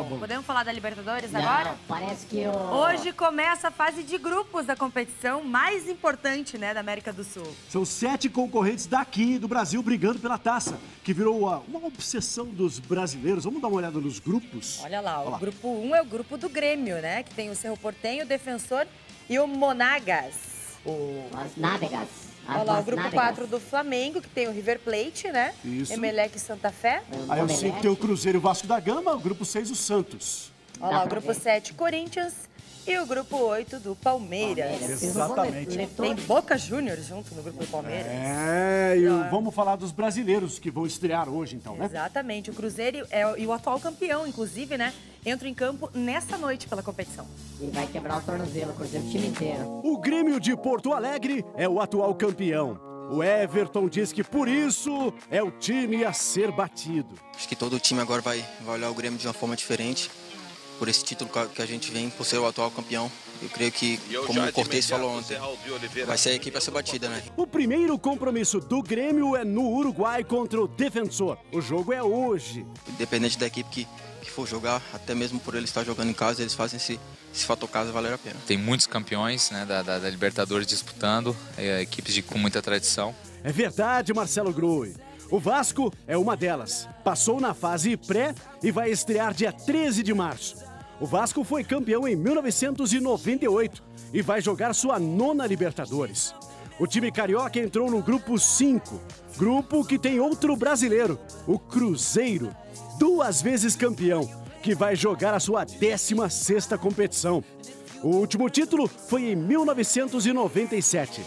Bom, bom. podemos falar da Libertadores Não, agora? parece que o... Hoje começa a fase de grupos da competição mais importante, né, da América do Sul. São sete concorrentes daqui do Brasil brigando pela taça, que virou uma obsessão dos brasileiros. Vamos dar uma olhada nos grupos? Olha lá, o Olha lá. grupo 1 é o grupo do Grêmio, né? Que tem o Cerro Portenho, o Defensor e o Monagas. O... As nádegas. As Olha lá, o grupo nádegas. 4 do Flamengo, que tem o River Plate, né? Isso. Emelec e Santa Fé. Aí eu sei que tem o Cruzeiro e o Vasco da Gama, o grupo 6 o Santos. Olha lá, o grupo ver. 7, Corinthians. E o grupo 8 do Palmeiras. Palmeiras. Exatamente. Tem Letor- Boca Juniors junto no grupo do Palmeiras. É, e o- vamos falar dos brasileiros que vão estrear hoje, então, né? Exatamente. O Cruzeiro é, o- e o atual campeão, inclusive, né? Entram em campo nessa noite pela competição. Ele vai quebrar o tornozelo, o Cruzeiro, o time inteiro. O Grêmio de Porto Alegre é o atual campeão. O Everton diz que por isso é o time a ser batido. Acho que todo o time agora vai, vai olhar o Grêmio de uma forma diferente. Por esse título que a- gente vem, por ser o atual campeão. Eu creio que, como o Cortez falou ontem, vai ser a equipe a ser batida, né? O primeiro compromisso do Grêmio é no Uruguai contra o Defensor. O jogo é hoje. Independente da equipe que, que for jogar, até mesmo por ele estar jogando em casa, eles fazem esse, esse fator casa valer a pena. Tem muitos campeões né, da, da- da Libertadores disputando, é, equipes de, com muita tradição. É verdade, Marcelo Grui. O Vasco é uma delas. Passou na fase pré e vai estrear dia 13 de março. O Vasco foi campeão em 1998 e vai jogar sua nona Libertadores. O time carioca entrou no grupo 5, grupo que tem outro brasileiro, o Cruzeiro, duas vezes campeão, que vai jogar a sua 16ª competição. O último título foi em 1997.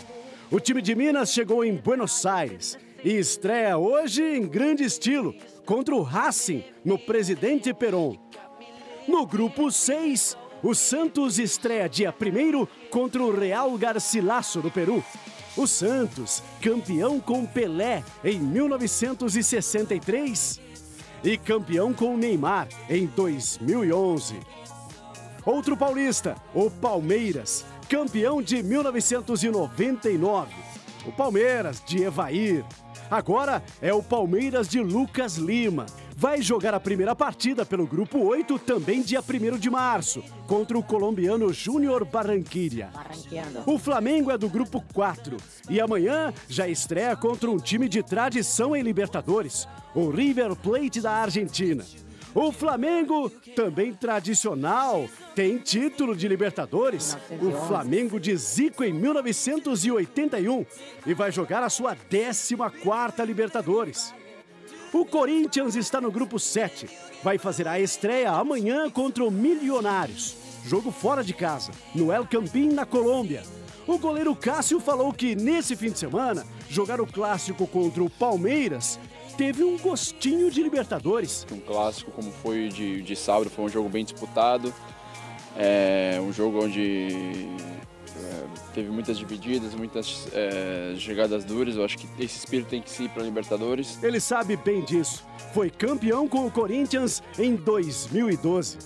O time de Minas chegou em Buenos Aires e estreia hoje em grande estilo contra o Racing no Presidente Peron. No grupo 6, o Santos estreia dia 1 contra o Real Garcilaso do Peru. O Santos, campeão com Pelé em 1963 e campeão com Neymar em 2011. Outro paulista, o Palmeiras, campeão de 1999. O Palmeiras de Evair. Agora é o Palmeiras de Lucas Lima. Vai jogar a primeira partida pelo grupo 8 também dia 1 de março, contra o colombiano Júnior Barranquilla. O Flamengo é do grupo 4 e amanhã já estreia contra um time de tradição em Libertadores, o River Plate da Argentina. O Flamengo, também tradicional, tem título de Libertadores, o Flamengo de Zico em 1981 e vai jogar a sua 14ª Libertadores. O Corinthians está no grupo 7. Vai fazer a estreia amanhã contra o Milionários. Jogo fora de casa, no El Campín, na Colômbia. O goleiro Cássio falou que nesse fim de semana, jogar o clássico contra o Palmeiras teve um gostinho de Libertadores. Um clássico como foi de, de sábado, foi um jogo bem disputado. É um jogo onde é, teve muitas divididas, muitas é, jogadas duras. Eu acho que esse espírito tem que ir para Libertadores. Ele sabe bem disso. Foi campeão com o Corinthians em 2012.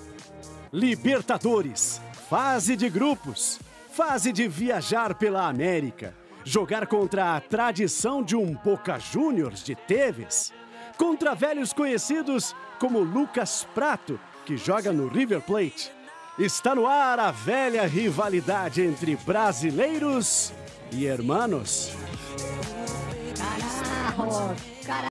Libertadores, fase de grupos, fase de viajar pela América, jogar contra a tradição de um Boca Juniors de Teves, contra velhos conhecidos como Lucas Prato, que joga no River Plate. Está no ar a velha rivalidade entre brasileiros e hermanos.